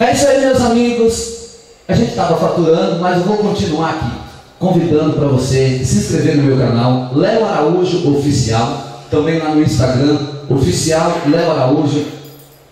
É isso aí, meus amigos. A gente estava faturando, mas eu vou continuar aqui, convidando para você se inscrever no meu canal, Léo Araújo Oficial, também lá no Instagram, Oficial Léo Araújo.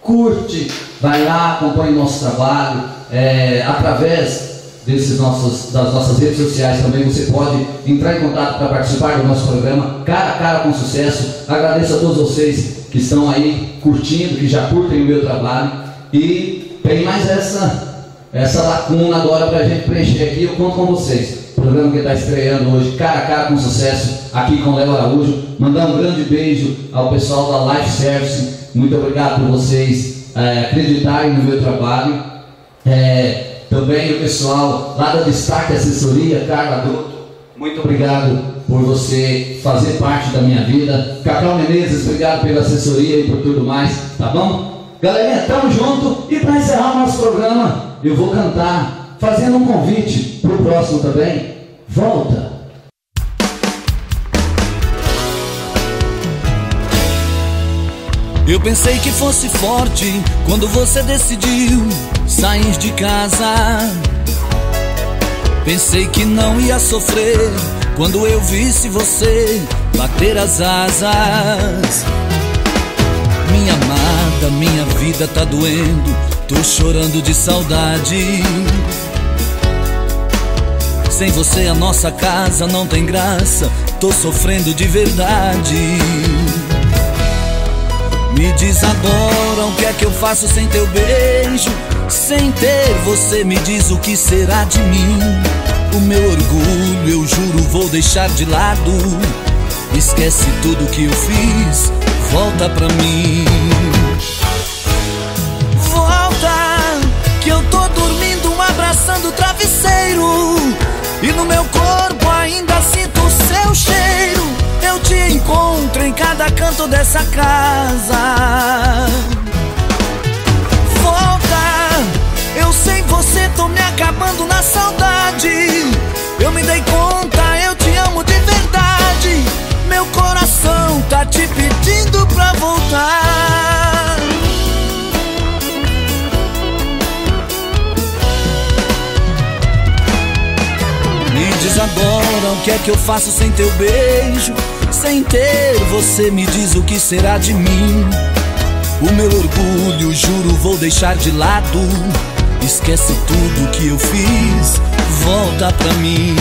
Curte, vai lá, acompanhe nosso trabalho, é, através desses nossos, das nossas redes sociais também você pode entrar em contato para participar do nosso programa Cara a Cara com Sucesso. Agradeço a todos vocês que estão aí curtindo, que já curtem o meu trabalho e tem mais essa, essa lacuna agora para a gente preencher aqui. Eu conto com vocês. O programa que está estreando hoje, Cara a Cara com Sucesso, aqui com Léo Araújo. Mandar um grande beijo ao pessoal da Life Service. Muito obrigado por vocês é, acreditarem no meu trabalho. É, também o pessoal lá da Destaque Assessoria, Carla Dotto, muito obrigado por você fazer parte da minha vida. Cacau Menezes, obrigado pela assessoria e por tudo mais, tá bom? Galerinha, tamo junto e para encerrar o nosso programa, eu vou cantar, fazendo um convite pro próximo também. Volta! Eu pensei que fosse forte quando você decidiu sair de casa. Pensei que não ia sofrer quando eu visse você bater as asas. Minha amada, minha vida tá doendo, tô chorando de saudade. Sem você a nossa casa não tem graça, tô sofrendo de verdade. Me diz agora o que é que eu faço sem teu beijo Sem ter você me diz o que será de mim O meu orgulho eu juro vou deixar de lado Esquece tudo que eu fiz, volta pra mim Volta, que eu tô dormindo abraçando o travesseiro E no meu corpo ainda sinto o seu cheiro eu te encontro em cada canto dessa casa. Volta, eu sem você tô me acabando na saudade. Diz agora o que é que eu faço sem teu beijo? Sem ter você me diz o que será de mim. O meu orgulho, juro, vou deixar de lado. Esquece tudo que eu fiz, volta pra mim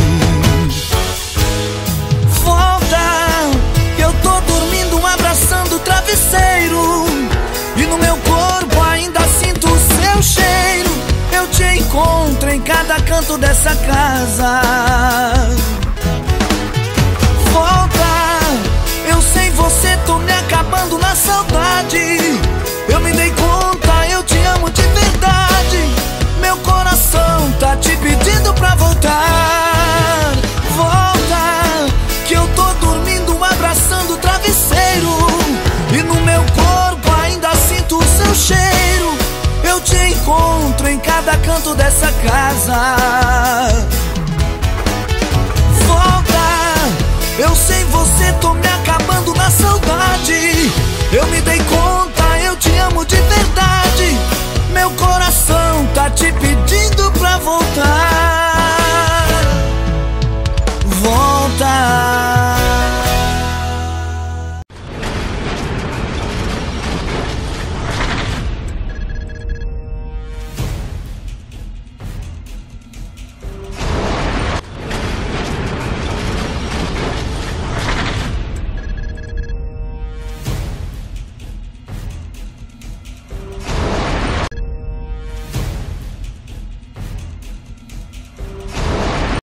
canto dessa casa cada canto dessa casa. Eu sem você tô me acabando